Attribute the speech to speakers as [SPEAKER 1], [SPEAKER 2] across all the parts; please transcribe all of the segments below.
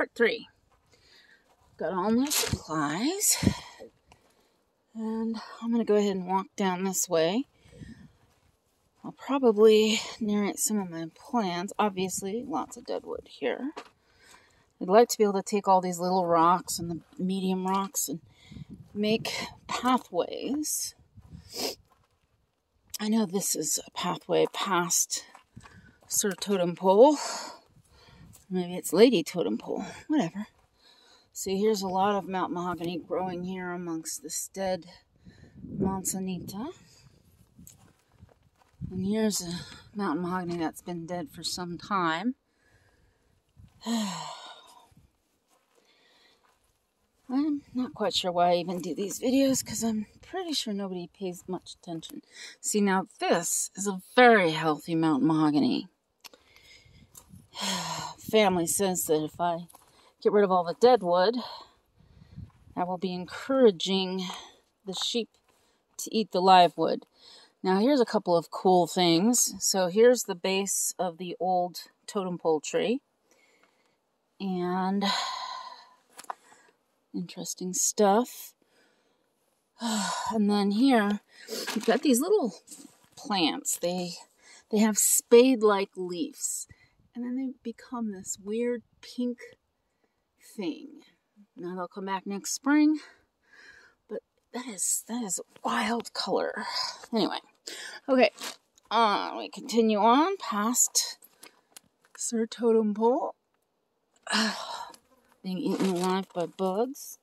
[SPEAKER 1] part three. Got all my supplies. And I'm going to go ahead and walk down this way. I'll probably narrate some of my plans. Obviously, lots of deadwood here. I'd like to be able to take all these little rocks and the medium rocks and make pathways. I know this is a pathway past Sir Totem Pole. Maybe it's Lady Totem Pole. Whatever. See, here's a lot of mountain mahogany growing here amongst this dead Manzanita. And here's a mountain mahogany that's been dead for some time. I'm not quite sure why I even do these videos because I'm pretty sure nobody pays much attention. See, now this is a very healthy mountain mahogany. Family says that if I get rid of all the dead wood, I will be encouraging the sheep to eat the live wood. Now, here's a couple of cool things. So, here's the base of the old totem pole tree. And interesting stuff. And then here, you've got these little plants. They they have spade-like leaves, and then they become this weird pink thing. Now they'll come back next spring, but that is that is wild color. Anyway, okay, uh, we continue on past Sir Totem Pole. being eaten alive by bugs.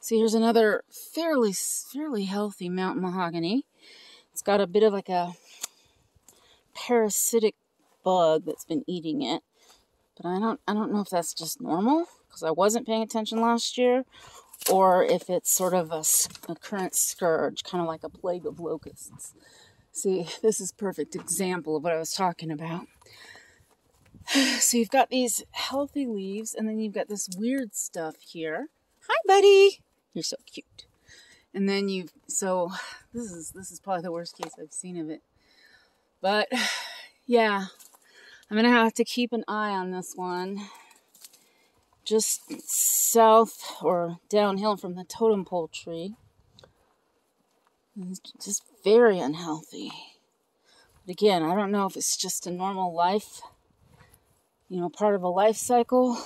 [SPEAKER 1] See, here's another fairly fairly healthy mountain mahogany. It's got a bit of like a parasitic bug that's been eating it. But I don't I don't know if that's just normal because I wasn't paying attention last year or if it's sort of a, a current scourge, kind of like a plague of locusts. See, this is perfect example of what I was talking about. So you've got these healthy leaves, and then you've got this weird stuff here. Hi, buddy. You're so cute. And then you've so this is this is probably the worst case I've seen of it. But yeah, I'm gonna have to keep an eye on this one. Just south or downhill from the totem pole tree. It's just very unhealthy. But again, I don't know if it's just a normal life you know, part of a life cycle.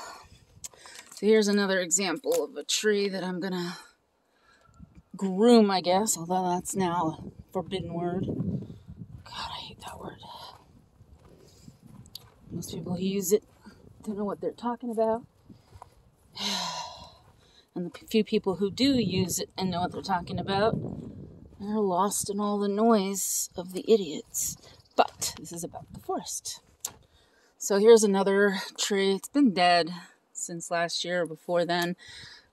[SPEAKER 1] So here's another example of a tree that I'm gonna groom, I guess, although that's now a forbidden word. God, I hate that word. Most people who use it don't know what they're talking about. And the few people who do use it and know what they're talking about are lost in all the noise of the idiots. But this is about the forest. So here's another tree. It's been dead since last year or before then.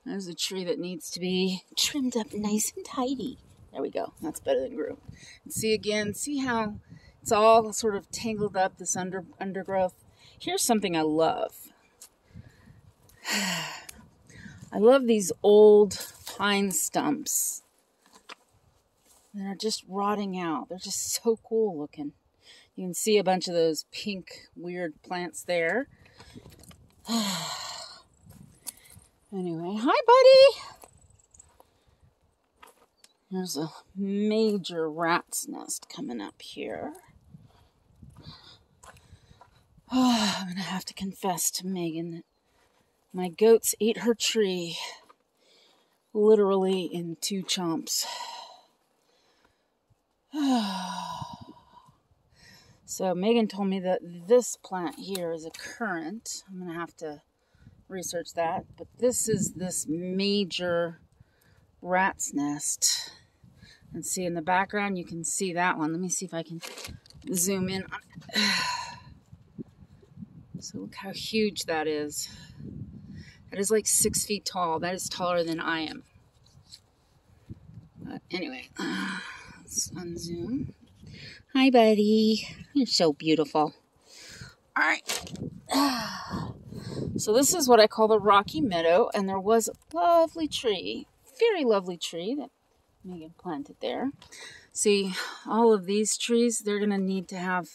[SPEAKER 1] There's a tree that needs to be trimmed up nice and tidy. There we go. That's better than grew. And see again, see how it's all sort of tangled up, this under undergrowth. Here's something I love. I love these old pine stumps. They're just rotting out. They're just so cool looking. You can see a bunch of those pink weird plants there. anyway, hi buddy! There's a major rat's nest coming up here. Oh, I'm gonna have to confess to Megan that my goats ate her tree literally in two chomps. So Megan told me that this plant here is a currant. I'm to have to research that. But this is this major rat's nest. And see in the background, you can see that one. Let me see if I can zoom in. So look how huge that is. That is like six feet tall. That is taller than I am. But anyway, uh, let's unzoom. Hi, buddy. You're so beautiful. All right. So this is what I call the Rocky Meadow, and there was a lovely tree, very lovely tree that Megan planted there. See, all of these trees, they're going to need to have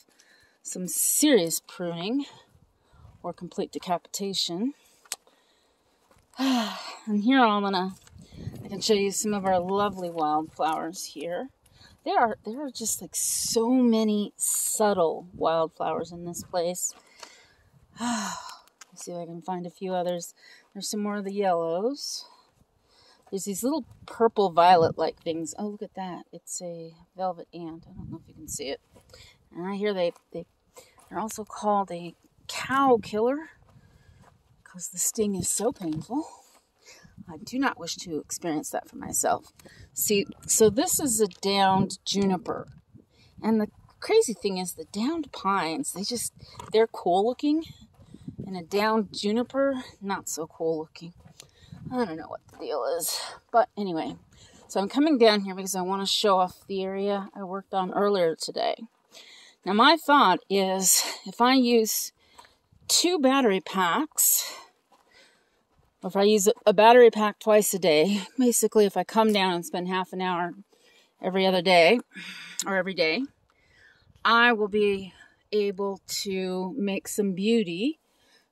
[SPEAKER 1] some serious pruning or complete decapitation. and here I'm gonna, I can show you some of our lovely wildflowers here. There are, there are just like so many subtle wildflowers in this place. See if I can find a few others. There's some more of the yellows. There's these little purple violet like things. Oh, look at that. It's a velvet ant. I don't know if you can see it. And I hear they, they, they're also called a cow killer because the sting is so painful. I do not wish to experience that for myself. See, so this is a downed juniper. And the crazy thing is the downed pines, they just, they're cool looking. And a downed juniper, not so cool looking. I don't know what the deal is. But anyway, so I'm coming down here because I want to show off the area I worked on earlier today. Now my thought is if I use two battery packs, if I use a battery pack twice a day, basically if I come down and spend half an hour every other day or every day, I will be able to make some beauty.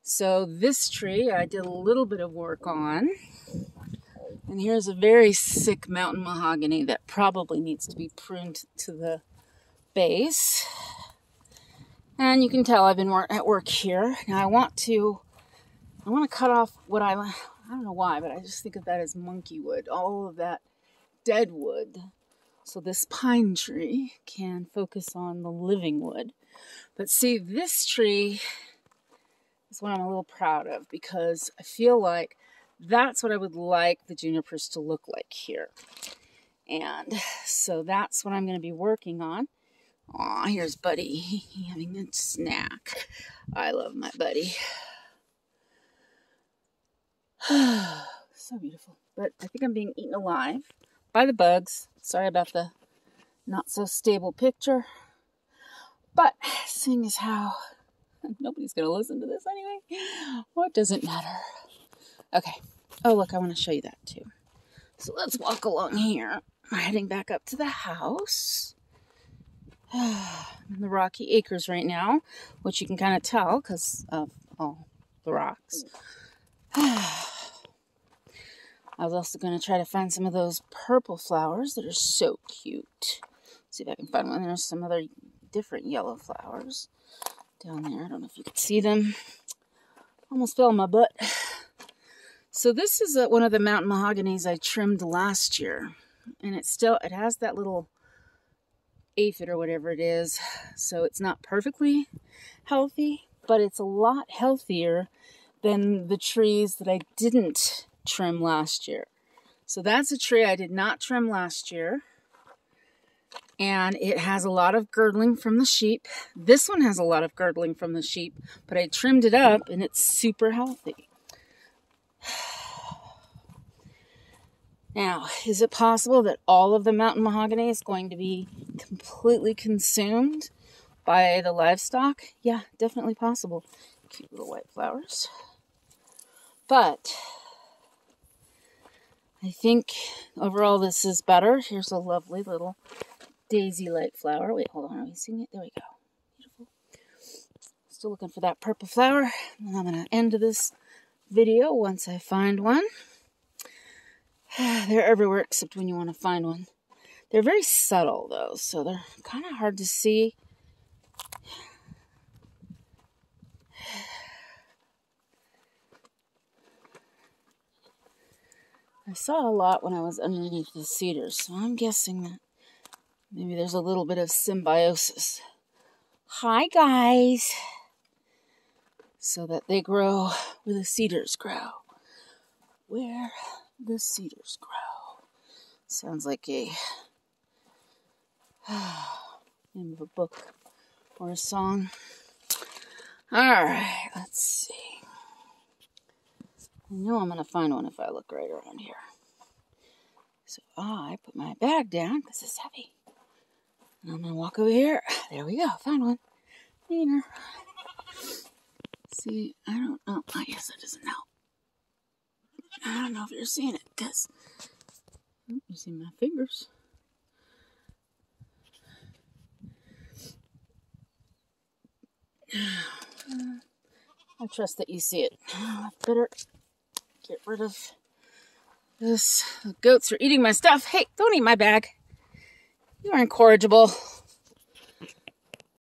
[SPEAKER 1] So this tree I did a little bit of work on. And here's a very sick mountain mahogany that probably needs to be pruned to the base. And you can tell I've been at work here. Now I want to I want to cut off what I, I don't know why, but I just think of that as monkey wood, all of that dead wood. So this pine tree can focus on the living wood. But see, this tree is what I'm a little proud of because I feel like that's what I would like the junipers to look like here. And so that's what I'm going to be working on. Aw, here's Buddy having a snack. I love my buddy. so beautiful. But I think I'm being eaten alive by the bugs. Sorry about the not so stable picture. But seeing as how nobody's going to listen to this anyway, what does it matter? Okay. Oh, look, I want to show you that too. So let's walk along here. We're heading back up to the house. In the rocky acres right now, which you can kind of tell because of all the rocks. I was also going to try to find some of those purple flowers that are so cute. See if I can find one. There's some other different yellow flowers down there. I don't know if you can see them. Almost fell on my butt. So this is a, one of the mountain mahoganies I trimmed last year. And it still, it has that little aphid or whatever it is. So it's not perfectly healthy, but it's a lot healthier than the trees that I didn't trim last year. So that's a tree I did not trim last year. And it has a lot of girdling from the sheep. This one has a lot of girdling from the sheep, but I trimmed it up and it's super healthy. Now, is it possible that all of the mountain mahogany is going to be completely consumed by the livestock? Yeah, definitely possible. Cute little white flowers. But I think overall this is better. Here's a lovely little daisy-like flower. Wait, hold on. Are we seeing it? There we go. Beautiful. Still looking for that purple flower. And I'm going to end this video once I find one. they're everywhere except when you want to find one. They're very subtle though, so they're kind of hard to see. I saw a lot when I was underneath the cedars, so I'm guessing that maybe there's a little bit of symbiosis. Hi, guys! So that they grow where the cedars grow. Where the cedars grow. Sounds like a name of a book or a song. All right, let's see. I know I'm going to find one if I look right around here. So ah, I put my bag down because it's heavy. And I'm going to walk over here. There we go. Found one. See, I don't know. I guess that doesn't help. I don't know if you're seeing it because oh, you see my fingers. I trust that you see it. I better get rid of this. The goats are eating my stuff. Hey, don't eat my bag. You are incorrigible.